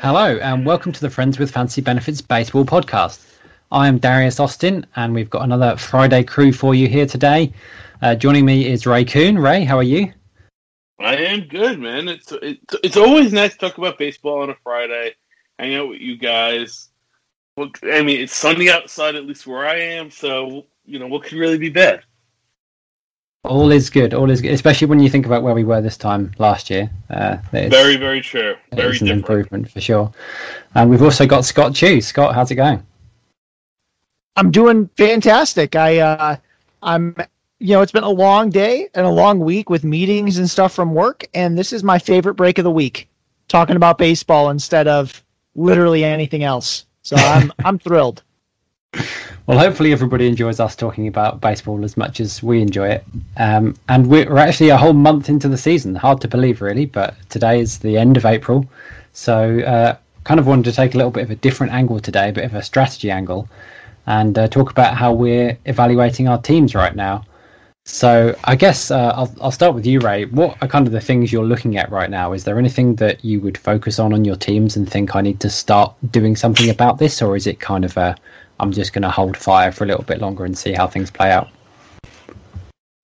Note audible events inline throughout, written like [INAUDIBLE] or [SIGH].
Hello, and welcome to the Friends with Fantasy Benefits Baseball podcast. I am Darius Austin, and we've got another Friday crew for you here today. Uh, joining me is Ray Kuhn. Ray, how are you? I am good, man. It's it's, it's always nice to talk about baseball on a Friday, hang out with you guys. Well, I mean, it's sunny outside, at least where I am, so you know what could really be bad. All is good. All is good, especially when you think about where we were this time last year. Uh, very, very true. Very an improvement for sure. And we've also got Scott Chu. Scott, how's it going? I'm doing fantastic. I uh, I'm you know it's been a long day and a long week with meetings and stuff from work, and this is my favorite break of the week, talking about baseball instead of literally anything else. So I'm [LAUGHS] I'm thrilled. Well, hopefully everybody enjoys us talking about baseball as much as we enjoy it. Um, and we're actually a whole month into the season. Hard to believe, really, but today is the end of April. So, uh, kind of wanted to take a little bit of a different angle today, a bit of a strategy angle, and uh, talk about how we're evaluating our teams right now. So, I guess uh, I'll, I'll start with you, Ray. What are kind of the things you're looking at right now? Is there anything that you would focus on on your teams and think I need to start doing something about this, or is it kind of a I'm just going to hold fire for a little bit longer and see how things play out.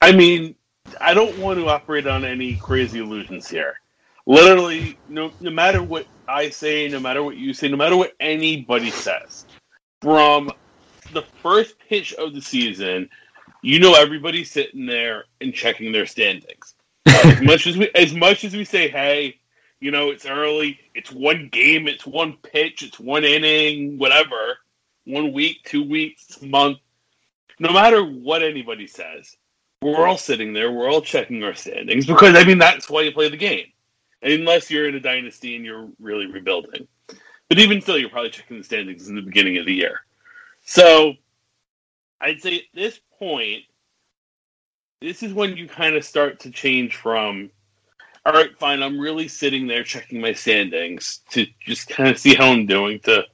I mean, I don't want to operate on any crazy illusions here. Literally, no, no matter what I say, no matter what you say, no matter what anybody says, from the first pitch of the season, you know everybody's sitting there and checking their standings. as [LAUGHS] much as we, as much as we say, hey, you know, it's early, it's one game, it's one pitch, it's one inning, whatever one week, two weeks, month, no matter what anybody says, we're all sitting there, we're all checking our standings because I mean that's why you play the game. Unless you're in a dynasty and you're really rebuilding. But even still, you're probably checking the standings in the beginning of the year. So I'd say at this point, this is when you kind of start to change from, all right, fine, I'm really sitting there checking my standings to just kind of see how I'm doing to,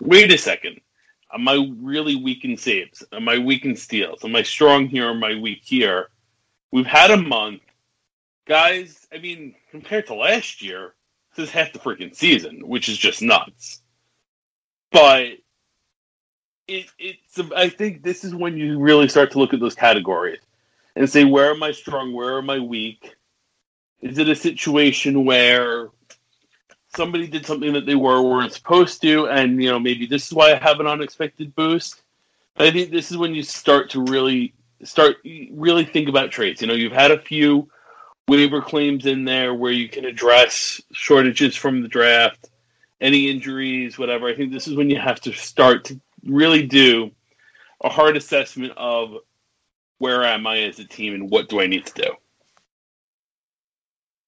wait a second, Am I really weak in saves? Am I weak in steals? Am I strong here? Am I weak here? We've had a month. Guys, I mean, compared to last year, this is half the freaking season, which is just nuts. But it, it's I think this is when you really start to look at those categories and say, where am I strong? Where am I weak? Is it a situation where somebody did something that they were weren't supposed to, and you know maybe this is why I have an unexpected boost. I think this is when you start to really start really think about trades. You know, you've had a few waiver claims in there where you can address shortages from the draft, any injuries, whatever. I think this is when you have to start to really do a hard assessment of where am I as a team and what do I need to do.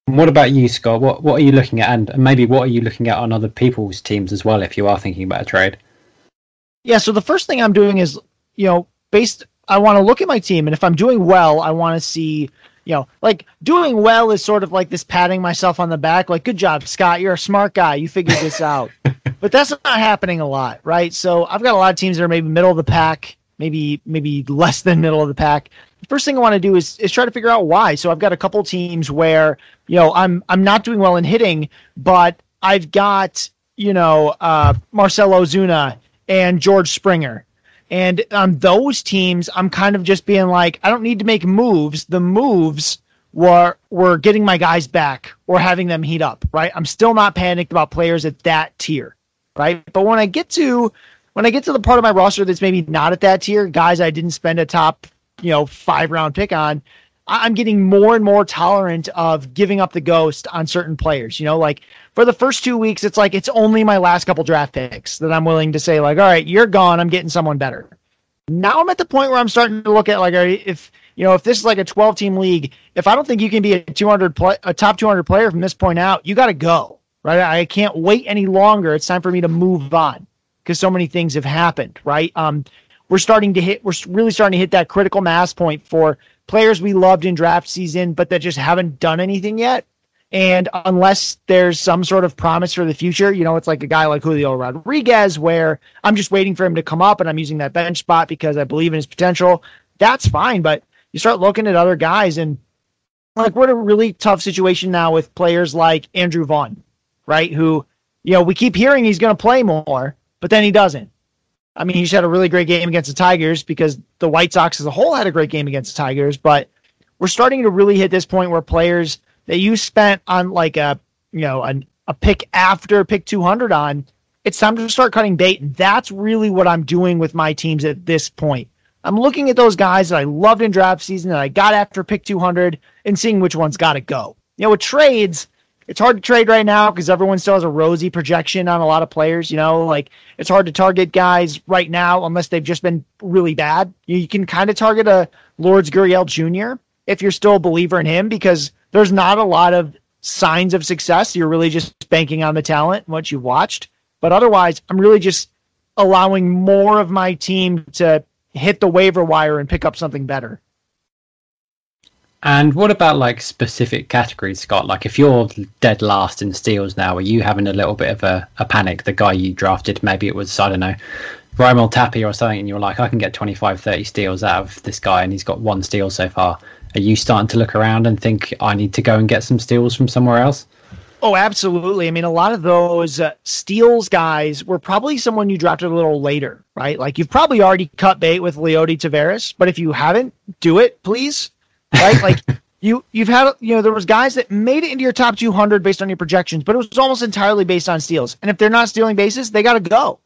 What about you, Scott? What what are you looking at, and maybe what are you looking at on other people's teams as well, if you are thinking about a trade? Yeah. So the first thing I'm doing is, you know, based. I want to look at my team, and if I'm doing well, I want to see, you know, like doing well is sort of like this patting myself on the back, like good job, Scott. You're a smart guy. You figured this out. [LAUGHS] but that's not happening a lot, right? So I've got a lot of teams that are maybe middle of the pack, maybe maybe less than middle of the pack first thing I want to do is is try to figure out why. So I've got a couple teams where you know I'm I'm not doing well in hitting, but I've got you know uh, Marcell Ozuna and George Springer. And on those teams, I'm kind of just being like, I don't need to make moves. The moves were were getting my guys back or having them heat up, right? I'm still not panicked about players at that tier, right? But when I get to when I get to the part of my roster that's maybe not at that tier, guys I didn't spend a top you know, five round pick on, I'm getting more and more tolerant of giving up the ghost on certain players. You know, like for the first two weeks, it's like it's only my last couple draft picks that I'm willing to say, like, all right, you're gone. I'm getting someone better. Now I'm at the point where I'm starting to look at like, if you know, if this is like a 12 team league, if I don't think you can be a 200 play, a top 200 player from this point out, you got to go. Right? I can't wait any longer. It's time for me to move on because so many things have happened. Right? Um, we're starting to hit, we're really starting to hit that critical mass point for players we loved in draft season, but that just haven't done anything yet. And unless there's some sort of promise for the future, you know, it's like a guy like Julio Rodriguez, where I'm just waiting for him to come up and I'm using that bench spot because I believe in his potential. That's fine. But you start looking at other guys and like we're in a really tough situation now with players like Andrew Vaughn, right? Who you know, we keep hearing he's going to play more, but then he doesn't. I mean, he just had a really great game against the Tigers because the White Sox as a whole had a great game against the Tigers, but we're starting to really hit this point where players that you spent on like a, you know, a, a pick after pick 200 on, it's time to start cutting bait. And that's really what I'm doing with my teams at this point. I'm looking at those guys that I loved in draft season that I got after pick 200 and seeing which one's got to go. You know, with trades, it's hard to trade right now because everyone still has a rosy projection on a lot of players. You know, like it's hard to target guys right now unless they've just been really bad. You can kind of target a Lourdes Gurriel Jr. if you're still a believer in him because there's not a lot of signs of success. You're really just banking on the talent, what you've watched. But otherwise, I'm really just allowing more of my team to hit the waiver wire and pick up something better. And what about like specific categories, Scott? Like if you're dead last in steals now, are you having a little bit of a, a panic? The guy you drafted, maybe it was, I don't know, Raimel Tapia or something, and you're like, I can get 25, 30 steals out of this guy, and he's got one steal so far. Are you starting to look around and think, I need to go and get some steals from somewhere else? Oh, absolutely. I mean, a lot of those uh, steals guys were probably someone you drafted a little later, right? Like you've probably already cut bait with Leody Taveras, but if you haven't, do it, please right? like [LAUGHS] you you've had you know there was guys that made it into your top 200 based on your projections, but it was almost entirely based on steals. And if they're not stealing bases, they got to go,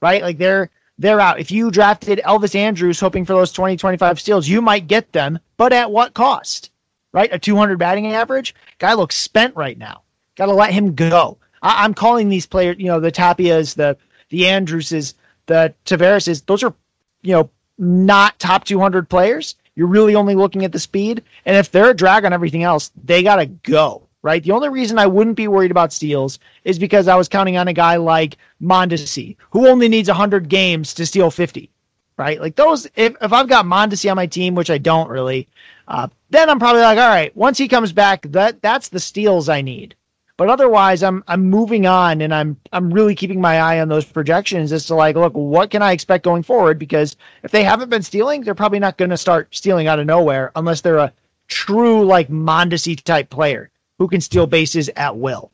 right? Like they're they're out. If you drafted Elvis Andrus hoping for those 20 25 steals, you might get them, but at what cost? Right? A 200 batting average? Guy looks spent right now. Got to let him go. I, am calling these players, you know, the Tapias, the the Andruses, the Taverases, those are, you know, not top 200 players. You're really only looking at the speed. And if they're a drag on everything else, they got to go, right? The only reason I wouldn't be worried about steals is because I was counting on a guy like Mondesi, who only needs 100 games to steal 50, right? Like those, if, if I've got Mondesi on my team, which I don't really, uh, then I'm probably like, all right, once he comes back, that that's the steals I need. But otherwise, I'm I'm moving on, and I'm I'm really keeping my eye on those projections as to like, look, what can I expect going forward? Because if they haven't been stealing, they're probably not going to start stealing out of nowhere unless they're a true like Mondesi type player who can steal bases at will.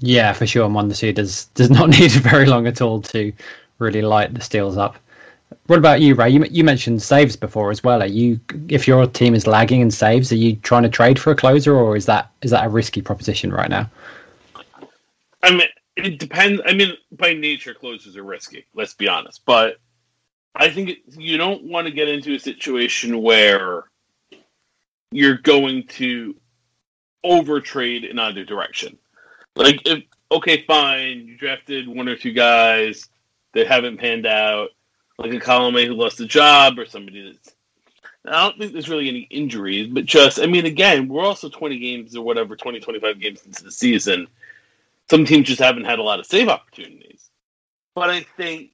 Yeah, for sure. Mondesi does does not [LAUGHS] need very long at all to really light the steals up. What about you, Ray? You, you mentioned saves before as well. Are you, if your team is lagging in saves, are you trying to trade for a closer, or is that is that a risky proposition right now? I mean, it depends. I mean, by nature, closers are risky. Let's be honest. But I think it, you don't want to get into a situation where you're going to over trade in either direction. Like, if okay, fine, you drafted one or two guys that haven't panned out like a Colome who lost a job or somebody that's. I don't think there's really any injuries, but just, I mean, again, we're also 20 games or whatever, 20, 25 games into the season. Some teams just haven't had a lot of save opportunities. But I think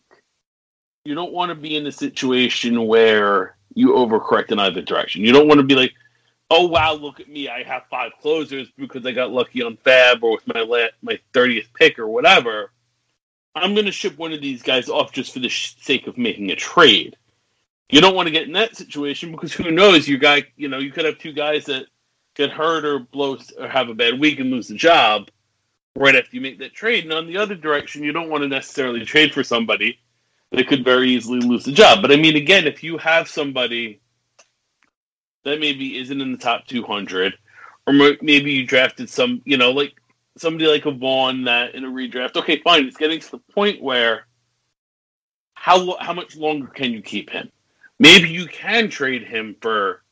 you don't want to be in a situation where you overcorrect in either direction. You don't want to be like, oh wow, look at me, I have five closers because I got lucky on FAAB or with my la- my thirtieth pick or whatever. I'm going to ship one of these guys off just for the sake of making a trade. You don't want to get in that situation because who knows? You guy, you know, you could have two guys that get hurt or blow or have a bad week and lose the job right after you make that trade. And on the other direction, you don't want to necessarily trade for somebody that could very easily lose the job. But I mean, again, if you have somebody that maybe isn't in the top 200, or maybe you drafted some, you know, like somebody like a Vaughn that in a redraft, okay, fine, it's getting to the point where how how much longer can you keep him? Maybe you can trade him for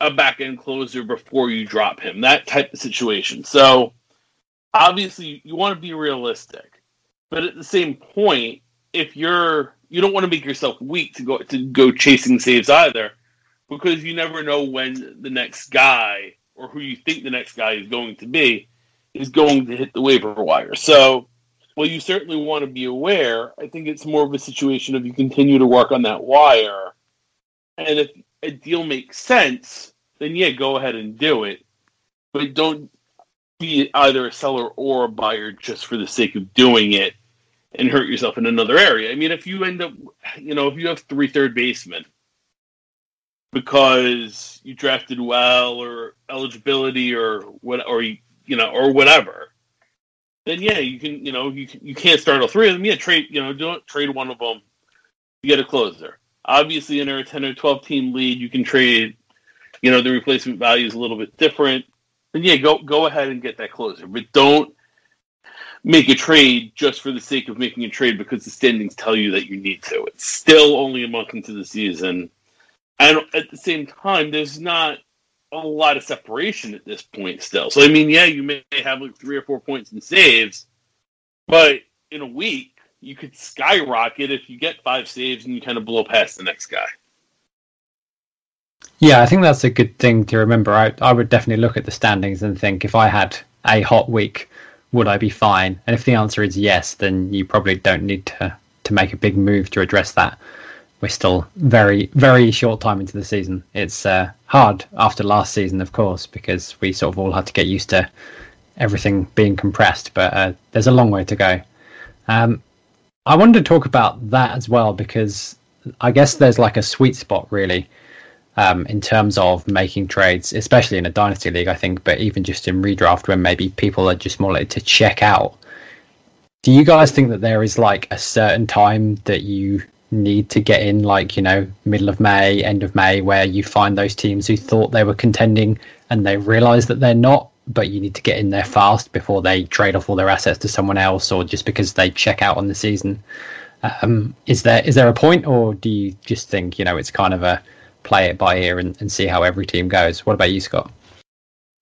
a back end closer before you drop him. That type of situation. So obviously you want to be realistic. But at the same point, if you're you don't want to make yourself weak to go to go chasing saves either, because you never know when the next guy or who you think the next guy is going to be is going to hit the waiver wire. So, well, you certainly want to be aware. I think it's more of a situation of you continue to work on that wire, and if a deal makes sense, then yeah, go ahead and do it. But don't be either a seller or a buyer just for the sake of doing it and hurt yourself in another area. I mean, if you end up, you know, if you have three third basemen because you drafted well or eligibility or what, or you you know, or whatever. then yeah, you can you know you you can't start all three of them. Yeah, trade you know don't trade one of them. You get a closer. Obviously, in a ten or twelve team lead, you can trade. You know the replacement value is a little bit different. Then yeah, go go ahead and get that closer, but don't make a trade just for the sake of making a trade because the standings tell you that you need to. It's still only a month into the season. And at the same time, there's not a lot of separation at this point still. So I mean, yeah, you may have like three or four points in saves, but in a week you could skyrocket if you get five saves and you kind of blow past the next guy. Yeah, I think that's a good thing to remember. I I would definitely look at the standings and think if I had a hot week, would I be fine? And if the answer is yes, then you probably don't need to to make a big move to address that we're still very very short time into the season. It's uh, hard after last season, of course, because we sort of all had to get used to everything being compressed. But uh, there's a long way to go. Um, I wanted to talk about that as well because I guess there's like a sweet spot really um, in terms of making trades, especially in a dynasty league. I think, but even just in redraft, when maybe people are just more likely to check out. Do you guys think that there is like a certain time that you need to get in like you know middle of may end of may where you find those teams who thought they were contending and they realize that they're not but you need to get in there fast before they trade off all their assets to someone else or just because they check out on the season. Um, is there is there a point or do you just think you know it's kind of a play it by ear and, and see how every team goes? What about you scott?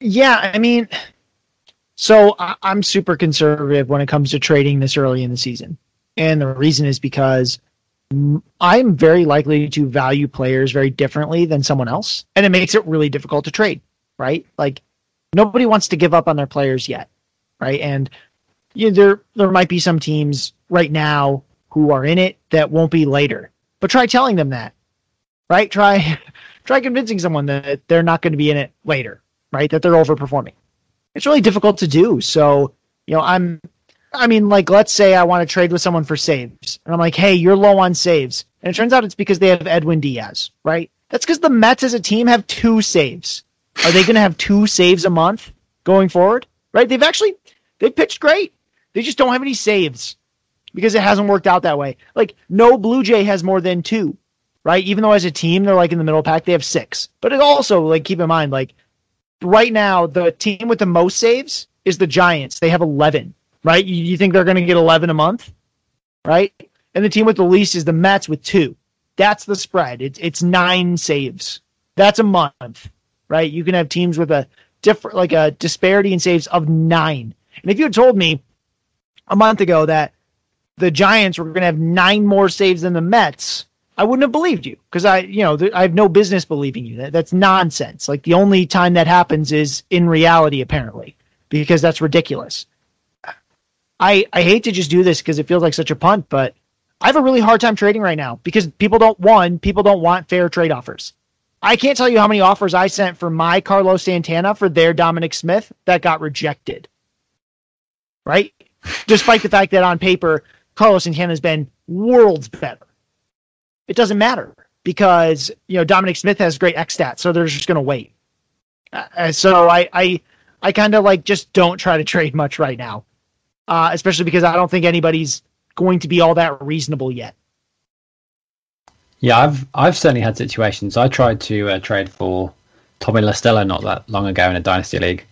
Yeah i mean so I, i'm super conservative when it comes to trading this early in the season. And the reason is because I'm very likely to value players very differently than someone else, and it makes it really difficult to trade, right? Like nobody wants to give up on their players yet, right? And you know, there there might be some teams right now who are in it that won't be later. But try telling them that. Right? Try [LAUGHS] try convincing someone that they're not going to be in it later, right? That they're overperforming. It's really difficult to do. So, you know, I'm I mean, like, let's say I want to trade with someone for saves, and I'm like, hey, you're low on saves. And it turns out it's because they have Edwin Diaz, right? That's because the Mets as a team have two saves. Are they going to have two saves a month going forward? Right? They've actually they've pitched great. They just don't have any saves because it hasn't worked out that way. Like no Blue Jay has more than two, right? Even though as a team they're like in the middle pack, they have six. But it also like keep in mind like right now the team with the most saves is the Giants. They have eleven right? You, you think they're going to get 11 a month, right? And the team with the least is the Mets with two. That's the spread. It's it's nine saves. That's a month, right? You can have teams with a different, like a disparity in saves of nine. And if you had told me a month ago that the Giants were going to have nine more saves than the Mets, I wouldn't have believed you because I, you know, th- I have no business believing you. That, that's nonsense. Like the only time that happens is in reality, apparently, because that's ridiculous. I, I hate to just do this because it feels like such a punt, but I have a really hard time trading right now because people don't one, people don't want fair trade offers. I can't tell you how many offers I sent for my Carlos Santana for their Dominic Smith that got rejected. Right? Despite the fact that on paper, Carlos Santana has been worlds better. It doesn't matter because, you know, Dominic Smith has great X stats, so they're just going to wait. Uh, so I, I, I kind of like just don't try to trade much right now uh, especially because I don't think anybody's going to be all that reasonable yet. Yeah, I've I've certainly had situations. I tried to uh, trade for Tommy La Stella not that long ago in a dynasty league,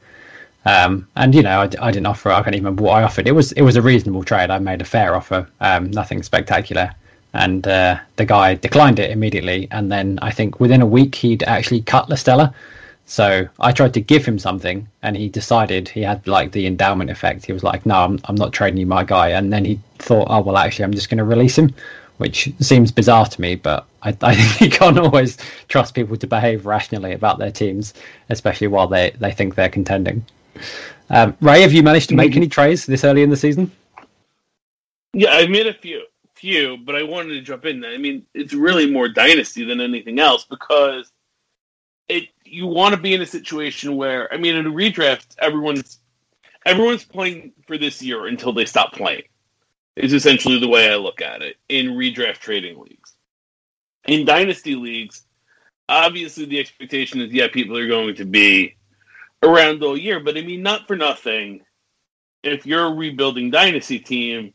um, and you know I, I, didn't offer. I can't even remember what I offered. It was it was a reasonable trade. I made a fair offer, um, nothing spectacular, and uh, the guy declined it immediately. And then I think within a week he'd actually cut La Stella. So I tried to give him something, and he decided he had like the endowment effect. He was like, "No, I'm I'm not trading you my guy." And then he thought, "Oh well, actually, I'm just going to release him," which seems bizarre to me. But I, [LAUGHS] I think you can't always trust people to behave rationally about their teams, especially while they they think they're contending. Um, Ray, have you managed to make any trades this early in the season? Yeah, I've made a few, few, but I wanted to jump in. I mean, it's really more dynasty than anything else because it you want to be in a situation where I mean in a redraft everyone's everyone's playing for this year until they stop playing. Is essentially the way I look at it in redraft trading leagues. In dynasty leagues, obviously the expectation is yeah people are going to be around all year, but I mean not for nothing. if you're a rebuilding dynasty team,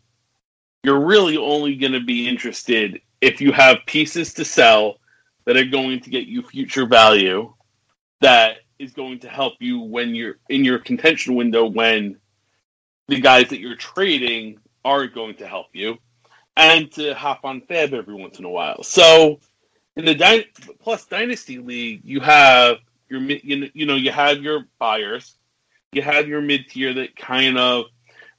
you're really only going to be interested if you have pieces to sell that are going to get you future value that is going to help you when you're in your contention window when the guys that you're trading are going to help you and to hop on FAAB every once in a while. So in the Dy- plus dynasty league, you have your you know you have your buyers, you have your mid tier that kind of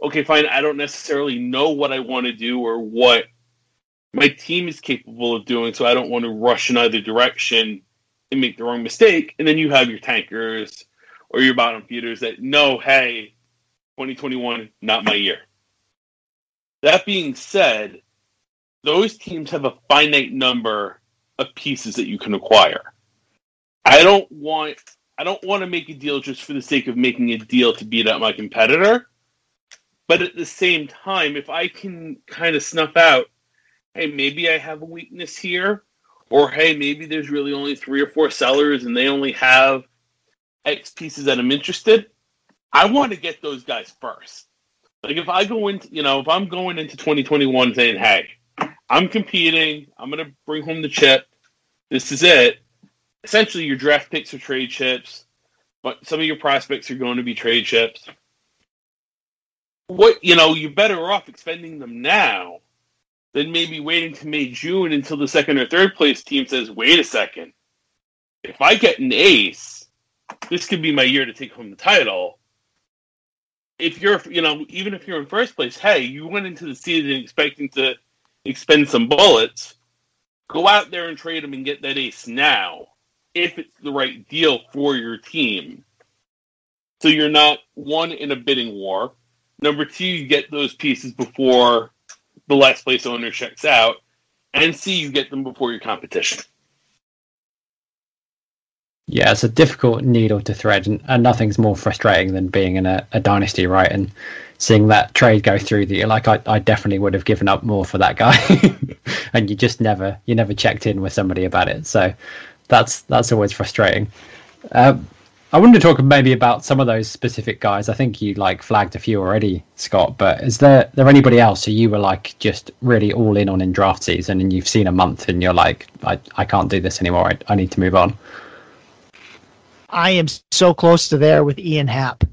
okay, fine. I don't necessarily know what I want to do or what my team is capable of doing, so I don't want to rush in either direction and make the wrong mistake. And then you have your tankers or your bottom feeders that know, hey, 2021, not my year. That being said, those teams have a finite number of pieces that you can acquire. I don't want I don't want to make a deal just for the sake of making a deal to beat out my competitor. But at the same time, if I can kind of snuff out, hey, maybe I have a weakness here, or hey, maybe there's really only three or four sellers and they only have X pieces that I'm interested, I want to get those guys first. Like if I go into, you know, if I'm going into 2021 saying, hey, I'm competing, I'm going to bring home the chip, this is it. Essentially, your draft picks are trade chips, but some of your prospects are going to be trade chips. What, you know, you're better off expending them now than maybe waiting to May, June until the second or third place team says, wait a second. If I get an ace, this could be my year to take home the title if you're, you know, even if you're in first place, hey, you went into the season expecting to expend some bullets. Go out there and trade them and get that ace now, if it's the right deal for your team. So you're not one in a bidding war. Number two, you get those pieces before the last place owner checks out, and C, you get them before your competition. Yeah, it's a difficult needle to thread, and, and nothing's more frustrating than being in a, a, dynasty, right? And seeing that trade go through that you're like, I, I definitely would have given up more for that guy, [LAUGHS] and you just never, you never checked in with somebody about it. So that's that's always frustrating. Um, I wanted to talk maybe about some of those specific guys. I think you like flagged a few already, Scott. But is there there anybody else who you were like just really all in on in draft season, and you've seen a month, and you're like, I, I can't do this anymore. I, I need to move on. I am so close to there with Ian Happ,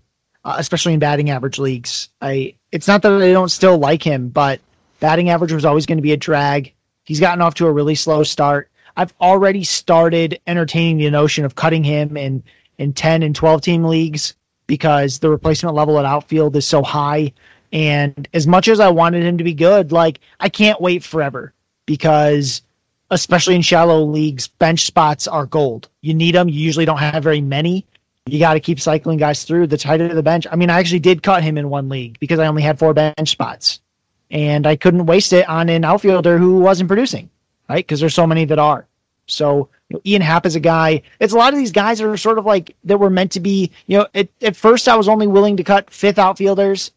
uh, especially in batting average leagues. I it's not that I don't still like him, but batting average was always going to be a drag. He's gotten off to a really slow start. I've already started entertaining the notion of cutting him in in 10 and 12 team leagues because the replacement level at outfield is so high and as much as I wanted him to be good, like I can't wait forever because especially in shallow leagues, bench spots are gold. You need them. You usually don't have very many. You got to keep cycling guys through. The tighter the bench. I mean, I actually did cut him in one league because I only had four bench spots, and I couldn't waste it on an outfielder who wasn't producing, right? Because there's so many that are. So you know, Ian Happ is a guy. It's a lot of these guys are sort of like that were meant to be. You know, at, at first I was only willing to cut fifth outfielders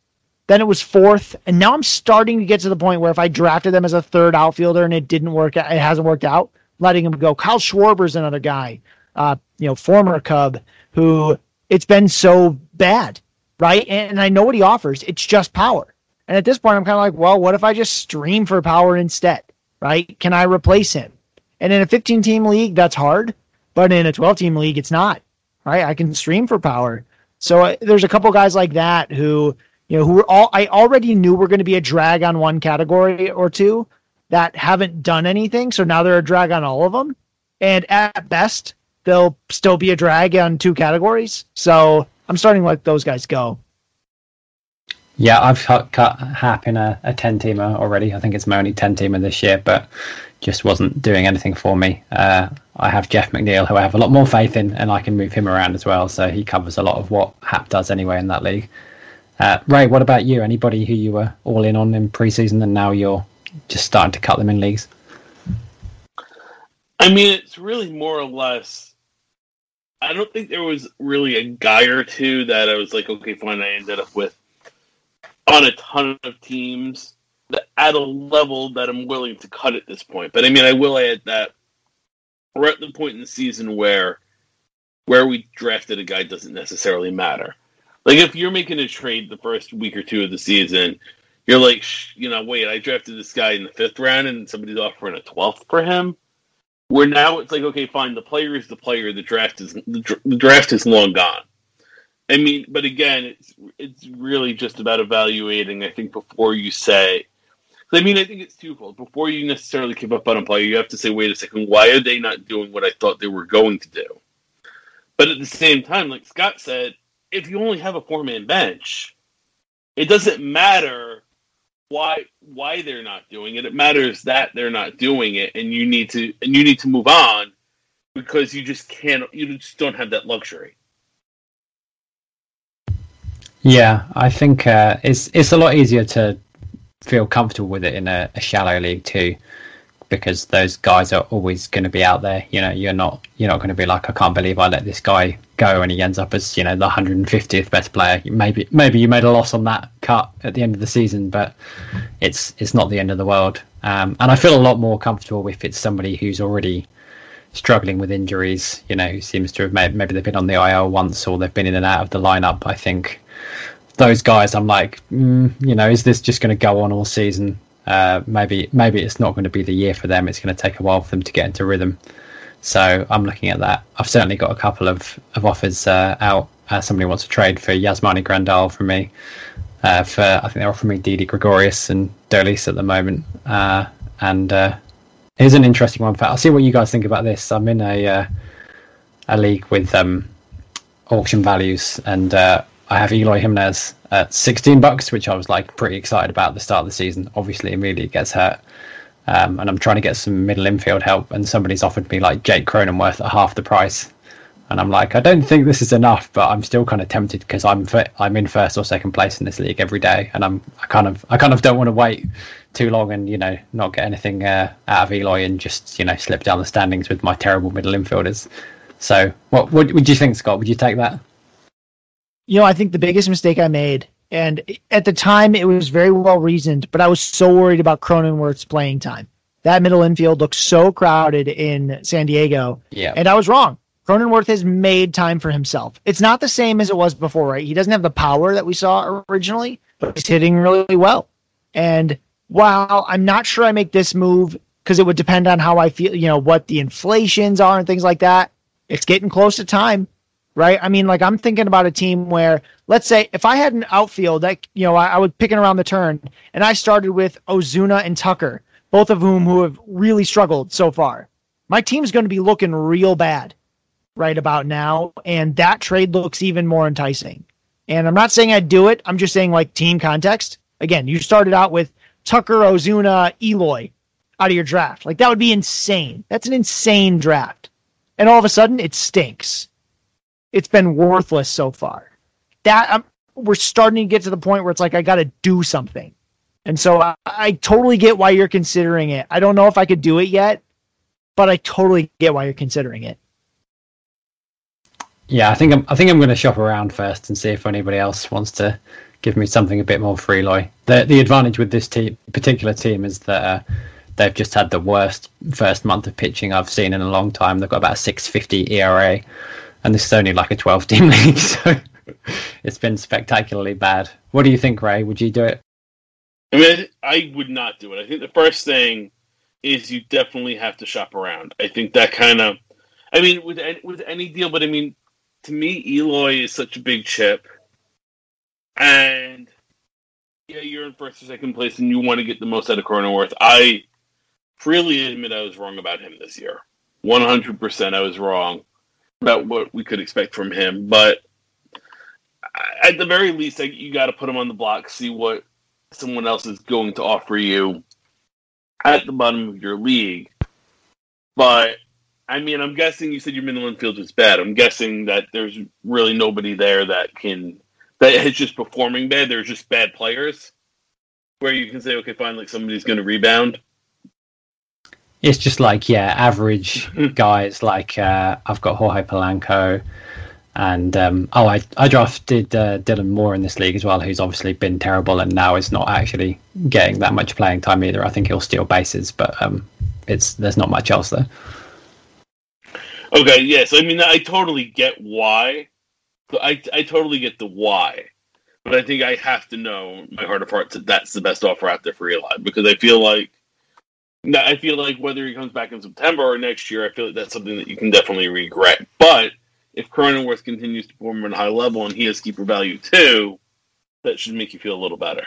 then it was fourth, and now I'm starting to get to the point where if I drafted them as a third outfielder and it didn't work, it hasn't worked out, letting him go. Kyle Schwarber's another guy, uh, you know, former Cub who it's been so bad, right? And, and I know what he offers. It's just power. And at this point, I'm kind of like, well, what if I just stream for power instead, right? Can I replace him? And in a 15 team league, that's hard, but in a 12 team league, it's not, right? I can stream for power. So uh, there's a couple guys like that who you know, who were all I already knew were going to be a drag on one category or two that haven't done anything. So now they're a drag on all of them. And at best, they'll still be a drag on two categories. So I'm starting to let those guys go. Yeah, I've cut, cut Happ in a, a 10 teamer already. I think it's my only 10 teamer this year, but just wasn't doing anything for me. Uh, I have Jeff McNeil, who I have a lot more faith in, and I can move him around as well. So he covers a lot of what Happ does anyway in that league. Uh, Ray, what about you? Anybody who you were all in on in preseason and now you're just starting to cut them in leagues? I mean, it's really more or less. I don't think there was really a guy or two that I was like, okay, fine. I ended up with on a ton of teams at a level that I'm willing to cut at this point. But I mean, I will add that we're at the point in the season where where we drafted a guy doesn't necessarily matter. Like if you're making a trade the first week or two of the season, you're like, you know, wait, I drafted this guy in the fifth round and somebody's offering a twelfth for him. Where now it's like, okay, fine, the player is the player. The draft is the, the draft is long gone. I mean, but again, it's it's really just about evaluating. I think before you say, I mean, I think it's twofold. Before you necessarily give up on a player, you have to say, wait a second, why are they not doing what I thought they were going to do? But at the same time, like Scott said, if you only have a four man bench, it doesn't matter why why they're not doing it. It matters that they're not doing it, and you need to and you need to move on because you just can't. You just don't have that luxury. Yeah, I think uh, it's it's a lot easier to feel comfortable with it in a, a shallow league too, because those guys are always going to be out there. You know, you're not you're not going to be like, I can't believe I let this guy go, and he ends up as you know the 150th best player. Maybe maybe you made a loss on that cut at the end of the season, but it's it's not the end of the world. Um, and I feel a lot more comfortable if it's somebody who's already struggling with injuries. You know, who seems to have made, maybe they've been on the IL once or they've been in and out of the lineup. I think those guys, I'm like, mm, you know, is this just going to go on all season? Uh, maybe maybe it's not going to be the year for them. It's going to take a while for them to get into rhythm. So I'm looking at that. I've certainly got a couple of, of offers uh, out. Uh, somebody wants to trade for Yasmani Grandal from me. Uh, for I think they're offering me Didi Gregorius and Dolis at the moment. Uh, and uh, here's an interesting one. For, I'll see what you guys think about this. I'm in a a league with um, auction values, and I have Eloy Jimenez at 16 bucks, which I was like pretty excited about at the start of the season. Obviously, immediately gets hurt. Um, and I'm trying to get some middle infield help, and somebody's offered me like Jake Cronenworth at half the price. And I'm like, I don't think this is enough, but I'm still kind of tempted because I'm I'm in first or second place in this league every day, and I'm I kind of I kind of don't want to wait too long and you know not get anything uh, out of Eloy and just you know slip down the standings with my terrible middle infielders. So, what, what would you think, Scott? Would you take that? You know, I think the biggest mistake I made, and at the time it was very well reasoned, but I was so worried about Cronenworth's playing time. That middle infield looked so crowded in San Diego. Yeah. And I was wrong. Cronenworth has made time for himself. It's not the same as it was before, right? He doesn't have the power that we saw originally, but he's hitting really well. And while I'm not sure I make this move because it would depend on how I feel, you know, what the inflations are and things like that, it's getting close to time right? I mean, like I'm thinking about a team where, let's say, if I had an outfield that you know I, I was picking around the turn, and I started with Ozuna and Tucker, both of whom who have really struggled so far. My team's going to be looking real bad right about now, and that trade looks even more enticing. And I'm not saying I'd do it. I'm just saying like team context. Again, you started out with Tucker, Ozuna, Eloy out of your draft. Like that would be insane. That's an insane draft. And all of a sudden it stinks it's been worthless so far. That um, we're starting to get to the point where it's like I got to do something, and so I, I totally get why you're considering it. I don't know if I could do it yet, but I totally get why you're considering it. Yeah, I think I'm. I think I'm going to shop around first and see if anybody else wants to give me something a bit more free. Loy. The the advantage with this team, particular team, is that uh, they've just had the worst first month of pitching I've seen in a long time. They've got about a 650 ERA and this is only like a 12 team [LAUGHS] league, so it's been spectacularly bad. What do you think, Ray? Would you do it? I mean, I would not do it. I think the first thing is you definitely have to shop around. I think that kind of, I mean, with with any deal, but I mean, to me, Eloy is such a big chip, and yeah, you're in first or second place, and you want to get the most out of Cronenworth. I freely admit I was wrong about him this year. One hundred percent, I was wrong about what we could expect from him. But at the very least, you got to put him on the block, see what someone else is going to offer you at the bottom of your league. But I mean, I'm guessing you said your middle infield is bad. I'm guessing that there's really nobody there that can that is just performing bad. There's just bad players where you can say, okay, fine, like somebody's going to rebound it's just like yeah, average guys. Like uh, I've got Jorge Polanco, and um, oh, I I drafted uh, Dylan Moore in this league as well, who's obviously been terrible and now is not actually getting that much playing time either. I think he'll steal bases, but um, it's there's not much else there. Okay, yes, I mean I totally get why I I totally get the why, but I think I have to know my heart of hearts that that's the best offer out there for Eli because I feel like. I feel like whether he comes back in September or next year, I feel like that's something that you can definitely regret. But if Cronenworth continues to perform at a high level and he has keeper value too, that should make you feel a little better.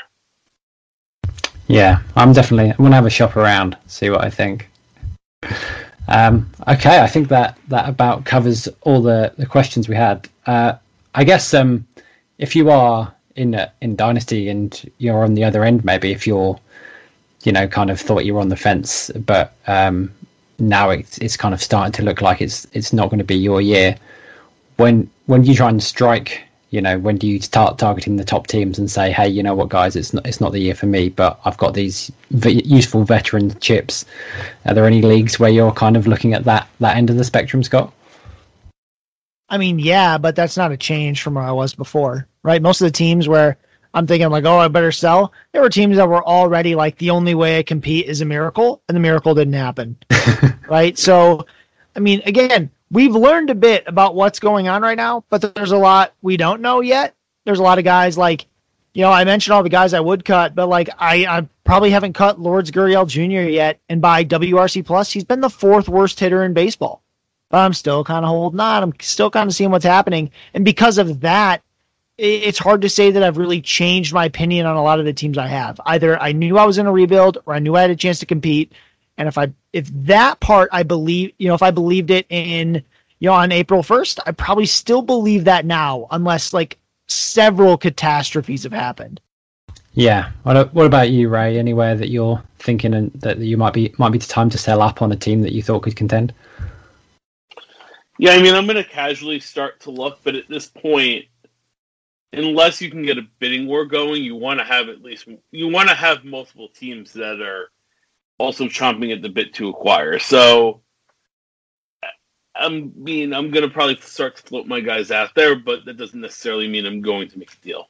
Yeah, I'm definitely. I'm gonna have a shop around, see what I think. Um, okay, I think that that about covers all the, the questions we had. Uh, I guess um, if you are in a, in Dynasty and you're on the other end, maybe if you're, you know, kind of thought you were on the fence, but um, now it's it's kind of starting to look like it's it's not going to be your year. When when you try and strike you know when do you start targeting the top teams and say hey you know what guys it's not it's not the year for me but i've got these v- useful veteran chips. Are there any leagues where you're kind of looking at that that end of the spectrum scott? I mean yeah but that's not a change from where i was before right? Most of the teams where i'm thinking like oh i better sell there were teams that were already like the only way i compete is a miracle and the miracle didn't happen [LAUGHS] right so i mean again we've learned a bit about what's going on right now, but there's a lot we don't know yet. There's a lot of guys like, you know, I mentioned all the guys I would cut, but like I, I probably haven't cut Lourdes Gurriel Jr. yet. And by WRC plus, he's been the fourth worst hitter in baseball. But I'm still kind of holding on. I'm still kind of seeing what's happening. And because of that, it's hard to say that I've really changed my opinion on a lot of the teams I have. Either I knew I was in a rebuild or I knew I had a chance to compete. And if I if that part I believe, you know, if I believed it in you know on April 1st, I probably still believe that now unless like several catastrophes have happened. Yeah. What, what about you, Ray? Anywhere that you're thinking that you might be might be time to sell up on a team that you thought could contend? Yeah, I mean, I'm going to casually start to look, but at this point, unless you can get a bidding war going, you want to have at least you want to have multiple teams that are also chomping at the bit to acquire. So, I mean, I'm going to probably start to float my guys out there, but that doesn't necessarily mean I'm going to make a deal.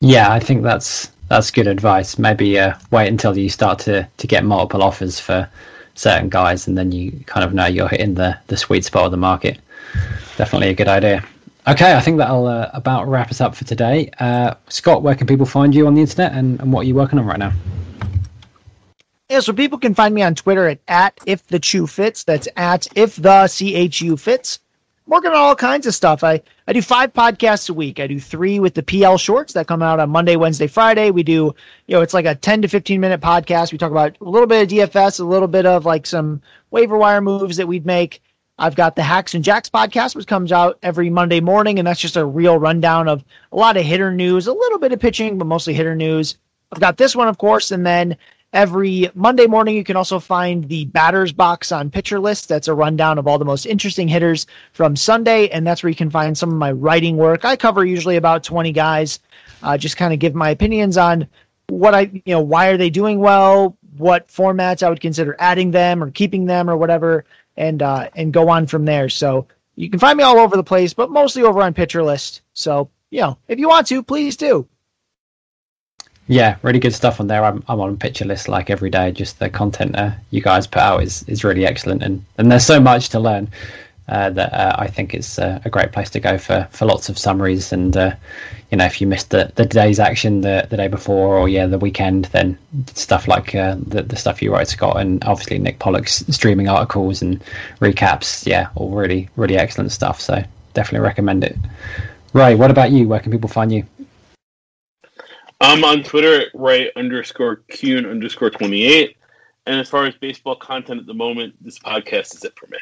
Yeah, I think that's that's good advice. Maybe uh, wait until you start to, to get multiple offers for certain guys, and then you kind of know you're hitting the, the sweet spot of the market. Definitely a good idea. Okay, I think that'll uh, about wrap us up for today. Uh, Scott, where can people find you on the internet, and, and what are you working on right now? Yeah, so people can find me on Twitter at, at if the Chu fits. That's at if the chu fits. I'm working on all kinds of stuff. I, I do five podcasts a week. I do three with the PL shorts that come out on Monday, Wednesday, Friday. We do, you know, it's like a 10 to 15 minute podcast. We talk about a little bit of DFS, a little bit of like some waiver wire moves that we'd make. I've got the Hacks and Jacks podcast, which comes out every Monday morning, and that's just a real rundown of a lot of hitter news, a little bit of pitching, but mostly hitter news. I've got this one, of course, and then Every Monday morning, you can also find the batters box on Pitcher List. That's a rundown of all the most interesting hitters from Sunday, and that's where you can find some of my writing work. I cover usually about 20 guys, uh, just kind of give my opinions on what I, you know, why are they doing well, what formats I would consider adding them or keeping them or whatever, and uh, and go on from there. So you can find me all over the place, but mostly over on Pitcher List. So you know, if you want to, please do. Yeah, really good stuff on there. I'm, I'm on Pitcher List like every day. Just the content uh, you guys put out is, is really excellent, and, and there's so much to learn uh, that uh, I think it's uh, a great place to go for, for lots of summaries. And uh, you know, if you missed the, the day's action the, the day before or yeah the weekend, then stuff like uh, the the stuff you write, Scott, and obviously Nick Pollack's streaming articles and recaps. Yeah, all really really excellent stuff. So definitely recommend it. Ray, what about you? Where can people find you? I'm on Twitter at Ray underscore Kuhn underscore 28. And as far as baseball content at the moment, this podcast is it for me.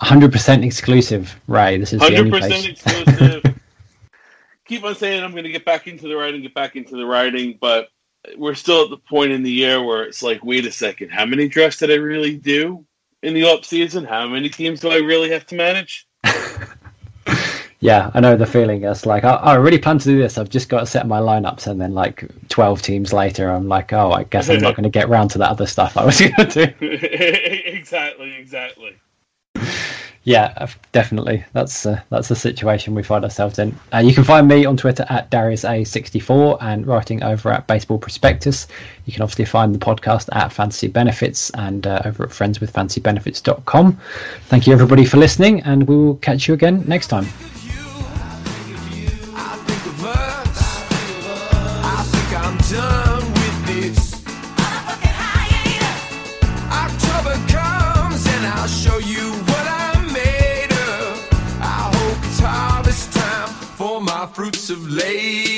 100% exclusive, Ray. This is 100% exclusive. [LAUGHS] Keep on saying I'm going to get back into the writing, get back into the writing, but we're still at the point in the year where it's like, wait a second, how many drafts did I really do in the off season? How many teams do I really have to manage? [LAUGHS] yeah, I know the feeling. It's like I, I really plan to do this. I've just got to set my lineups, and then like twelve teams later, I'm like, oh, I guess I'm not [LAUGHS] going to get round to that other stuff I was going to do. exactly, exactly. Yeah, definitely. That's uh, that's the situation we find ourselves in. Uh, you can find me on Twitter at Darius A64 and writing over at Baseball Prospectus. You can obviously find the podcast at Fantasy Benefits and uh, over at friendswithfantasybenefits.com. Thank you everybody for listening, and we will catch you again next time. Of labor.